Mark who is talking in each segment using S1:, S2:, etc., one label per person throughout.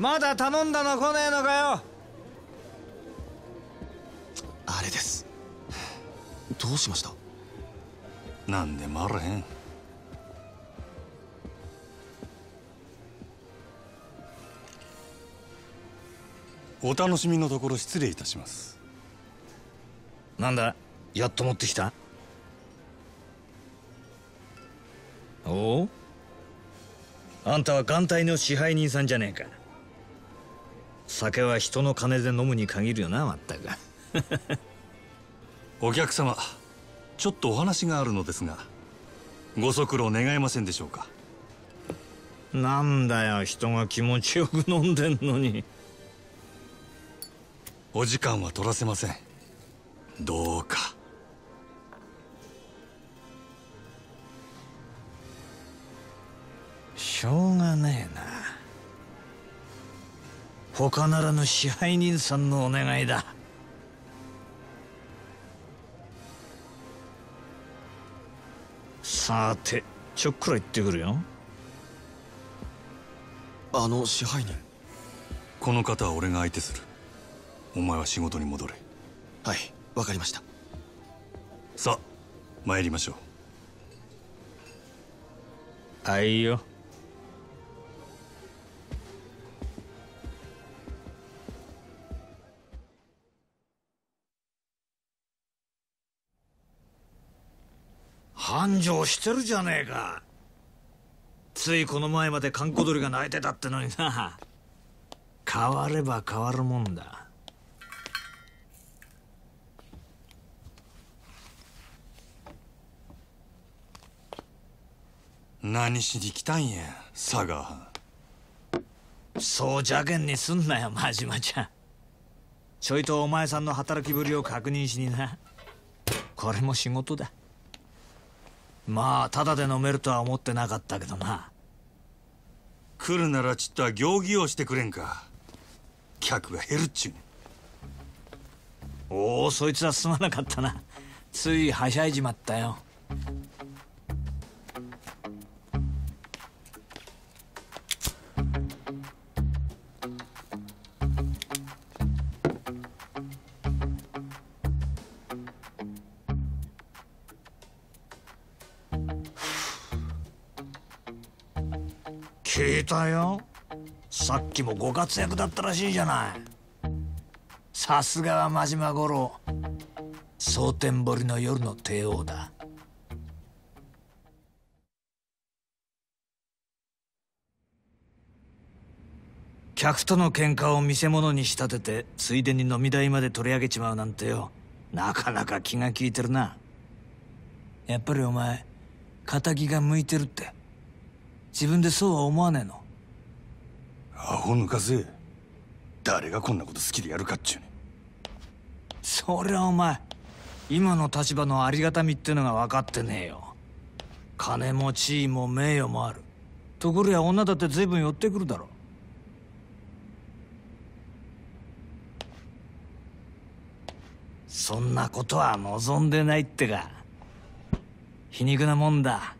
S1: まだ頼んだの来ねえのかよ。
S2: あれです。どうしました？
S3: なんでもあらへん？お楽しみのところ失礼いたします。
S1: なんだ？やっと持ってきた？おおあんたは艦隊の支配人さんじゃねえか酒は人の金で飲むに限るよなまったく。
S3: お客様ちょっとお話があるのですがご足労願えませんでしょうか？
S1: なんだよ人が気持ちよく飲んでんのに。
S3: お時間は取らせません。どうか。
S1: しょうがねえな他ならぬ支配人さんのお願いだ。さてちょっくら行ってくるよ。
S2: あの支配人？
S3: この方は俺が相手する。お前は仕事に戻れ。
S2: はいわかりました。
S3: さあ参りましょう。
S1: はいよしてるじゃねえか。ついこの前まで閑古鳥が鳴いてたってのにな。変われば変わるもんだ。
S3: 何しに来たんや佐賀
S1: そう邪険にすんなよ真島ちゃん。ちょいとお前さんの働きぶりを確認しにな。これも仕事だまあただで飲めるとは思ってなかったけどな。
S3: 来るならちっとは行儀をしてくれんか。客が減るっちゅうね
S1: おおそいつはすまなかったな。ついはしゃいじまったよたよ。さっきもご活躍だったらしいじゃない。さすがは真島五郎。蒼天堀の夜の帝王だ。客との喧嘩を見せ物に仕立ててついでに飲み代まで取り上げちまうなんてよ。なかなか気が利いてるな。やっぱりお前仇が向いてるって。自分でそうは思わねえの？
S3: アホ抜かせ。誰がこんなこと好きでやるかっちゅうね
S1: そりゃお前今の立場のありがたみってのが分かってねえよ。金も地位も名誉もある。ところや女だって随分寄ってくるだろ。そんなことは望んでないってか。皮肉なもんだ。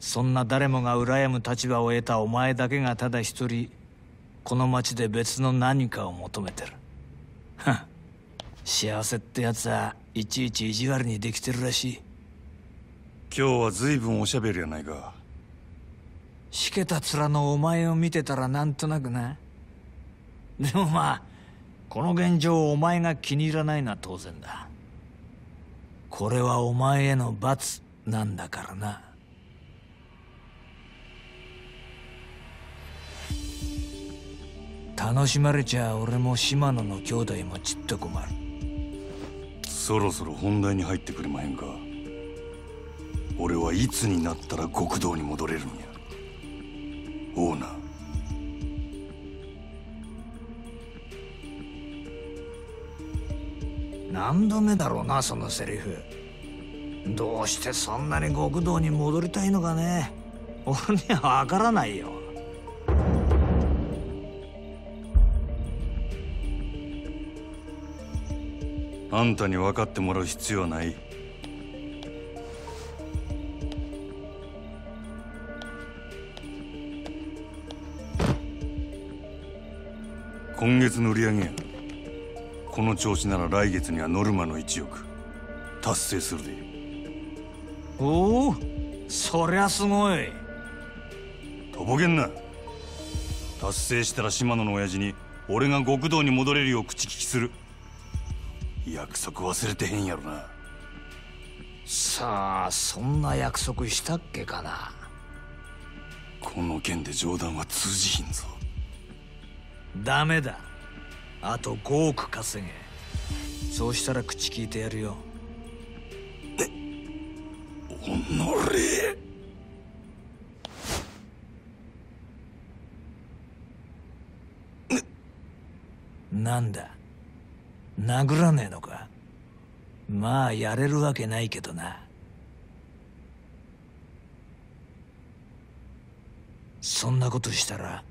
S1: そんな誰もが羨む立場を得たお前だけがただ一人この町で別の何かを求めてる。幸せってやつはいちいち意地悪にできてるらしい。
S3: 今日は随分おしゃべりやないか。
S1: しけた面のお前を見てたらなんとなくなでもまあこの現状をお前が気に入らないのは当然だ。これはお前への罰なんだからな楽しまれちゃ俺も島野の兄弟もちっと困る。
S3: そろそろ本題に入ってくれまへんか。俺はいつになったら極道に戻れるんや。オーナー
S1: 何度目だろうなそのセリフ。どうしてそんなに極道に戻りたいのかね。俺には分からないよ
S3: あんたに分かってもらう必要はない。今月の売り上げや。この調子なら来月にはノルマの1億。達成するで。
S1: おおそりゃすごい。
S3: とぼけんな。達成したら島野の親父に俺が極道に戻れるよう口利きする約束忘れてへんやろな。
S1: さあそんな約束したっけかな？
S3: この件で冗談は通じひんぞ。
S1: ダメだ。あと5億稼げ。そうしたら口聞いてやるよ。
S3: おのれ。
S1: なんだ？殴らねえのか？まあやれるわけないけどな。そんなことしたら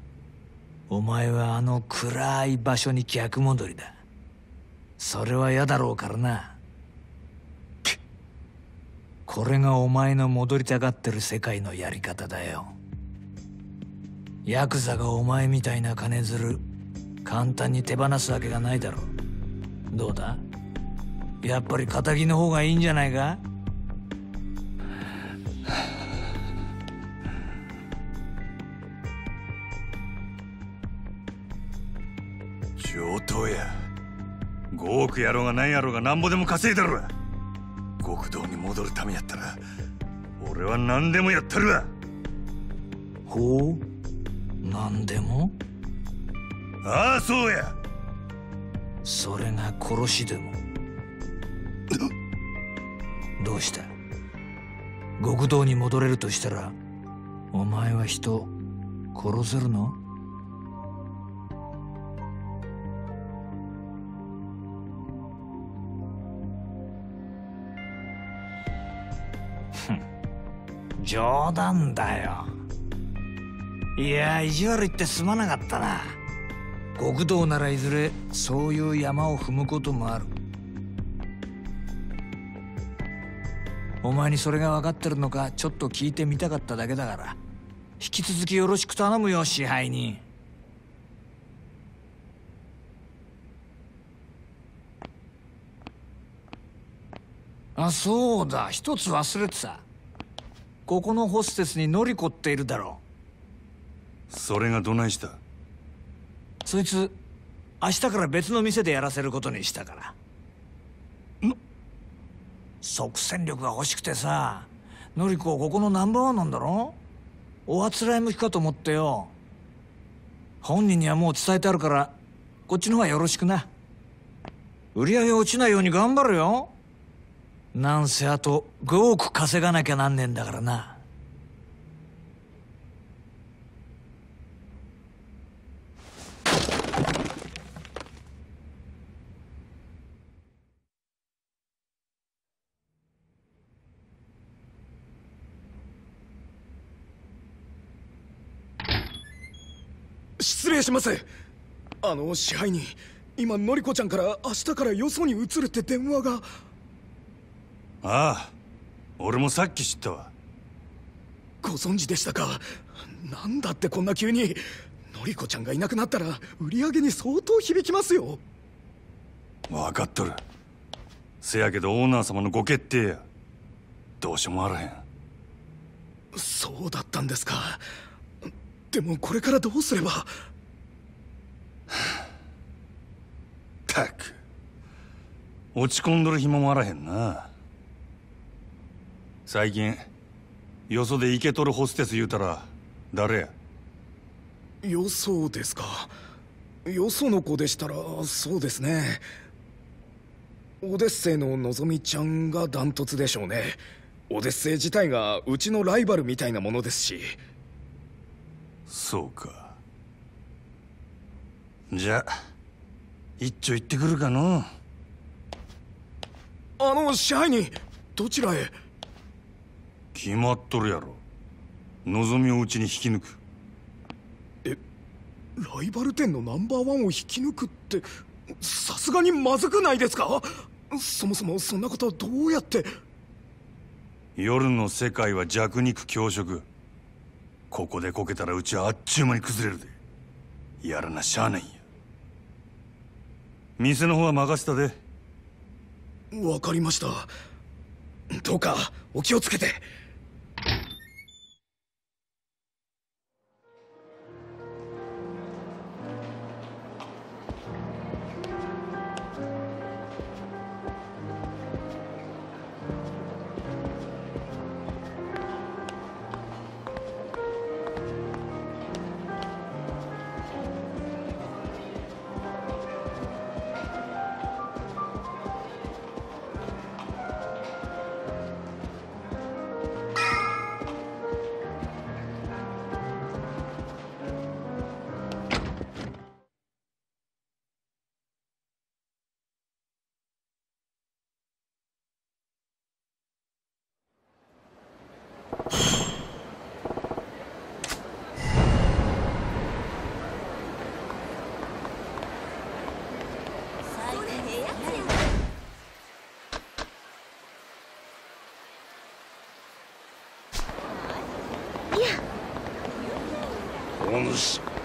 S1: お前はあの暗い場所に逆戻りだ。それは嫌だろうからな。これがお前の戻りたがってる世界のやり方だよ。ヤクザがお前みたいな金づる簡単に手放すわけがないだろう。どうだ？やっぱり敵の方がいいんじゃないか？
S3: 上等や。5億やろうが何やろうがなんぼでも稼いだろ極道に戻るためやったら俺は何でもやったるわ。
S1: ほう？何でも？
S3: ああそうや。
S1: それが殺しでも？どうした極道に戻れるとしたらお前は人殺せるの？冗談だよ。いや意地悪言ってすまなかったな極道ならいずれそういう山を踏むこともある。お前にそれが分かってるのかちょっと聞いてみたかっただけだから。引き続きよろしく頼むよ支配人。あそうだ。一つ忘れてた。ここのホステスにノリコっているだろ
S3: それがどないした？
S1: そいつ明日から別の店でやらせることにしたから。即戦力が欲しくてさノリコここのナンバーワンなんだろ？おあつらい向きかと思ってよ。本人にはもう伝えてあるからこっちの方がよろしくな。売り上げ落ちないように頑張るよ。なんせあと5億稼がなきゃなんねえんだからな
S4: 失礼します。あの支配人今のりこちゃんから明日からよそに移るって電話が。
S3: ああ俺もさっき知ったわ。
S4: ご存知でしたか？なんだってこんな急に。のりこちゃんがいなくなったら売り上げに相当響きますよ。
S3: 分かっとる。せやけどオーナー様のご決定や。どうしようもあらへん。
S4: そうだったんですか。でもこれからどうすれば
S3: たく。落ち込んどる暇もあらへんな。最近よそでイケとるホステス言うたら誰や？
S4: よそですか。よその子でしたらそうですね。オデッセイののぞみちゃんがダントツでしょうね。オデッセイ自体がうちのライバルみたいなものですし。
S3: そうかじゃあ一丁行ってくるかの
S4: あの支配人どちらへ？
S3: 決まっとるやろ。望みをうちに引き抜く。
S4: ライバル店のナンバーワンを引き抜くってさすがにまずくないですか？そもそもそんなことどうやって？
S3: 夜の世界は弱肉強食。ここでこけたらうちはあっちゅう間に崩れるで。やらなしゃあないんや店の方は任せたで。
S4: わかりました。どうかお気をつけて。
S3: お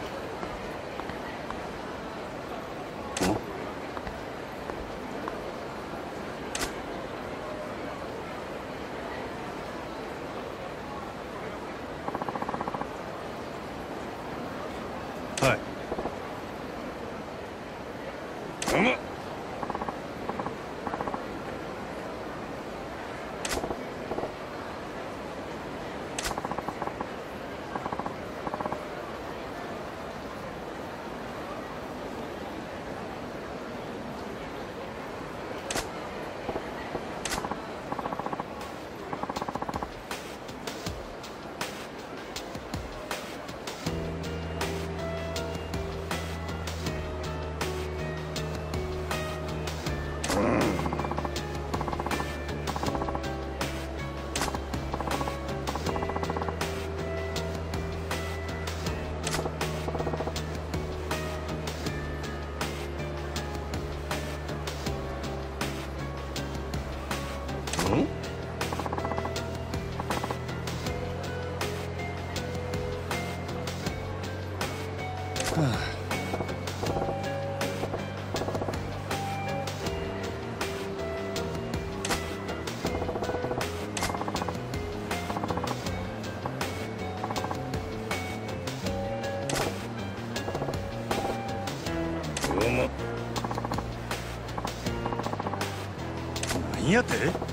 S3: 何やて？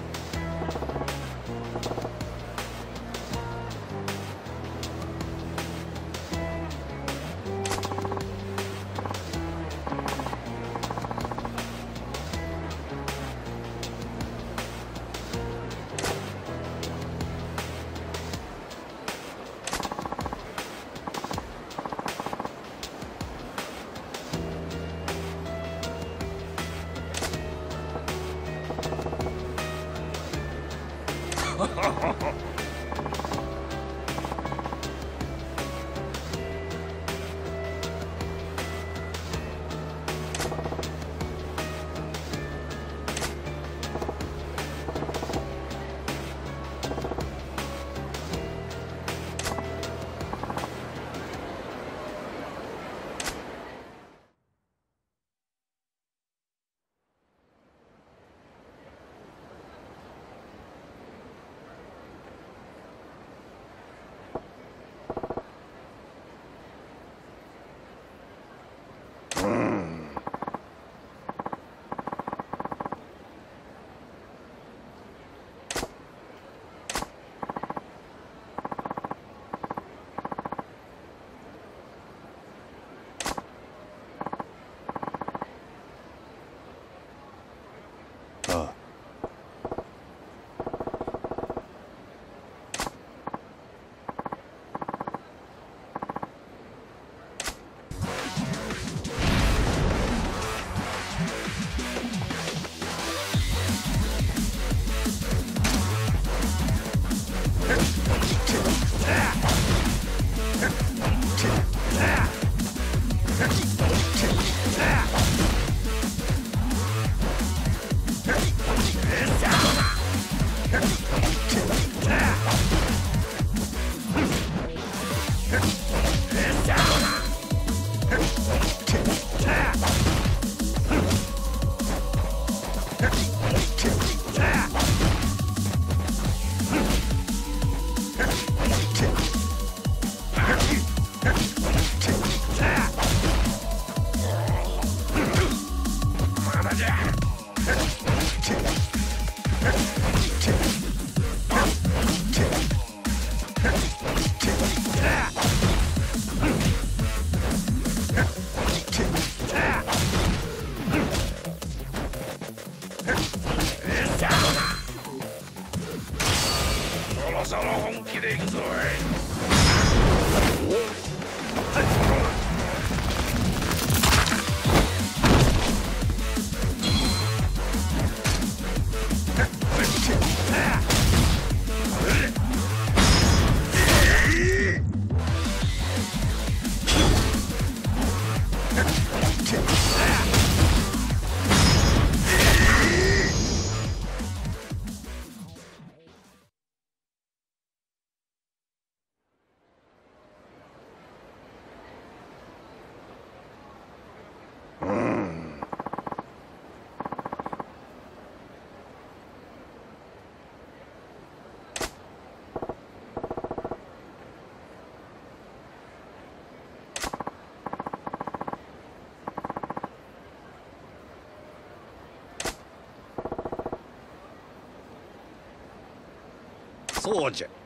S5: そうじゃ。